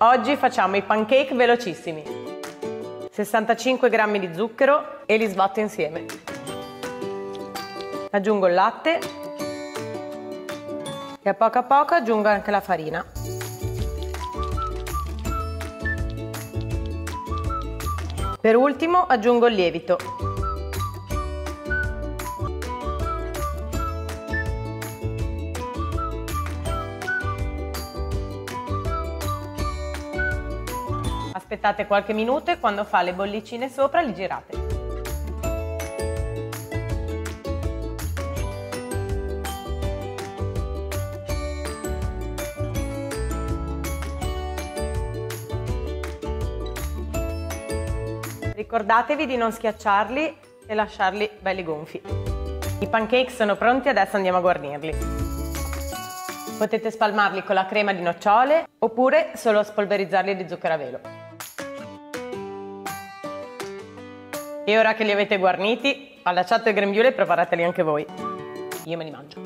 Oggi facciamo i pancake velocissimi. 65 g di zucchero e li sbatto insieme. Aggiungo il latte e a poco a poco aggiungo anche la farina. Per ultimo aggiungo il lievito. Aspettate qualche minuto e quando fa le bollicine sopra li girate. Ricordatevi di non schiacciarli e lasciarli belli gonfi. I pancake sono pronti, adesso andiamo a guarnirli. Potete spalmarli con la crema di nocciole oppure solo spolverizzarli di zucchero a velo. E ora che li avete guarniti, allacciate il grembiule e preparateli anche voi. Io me li mangio.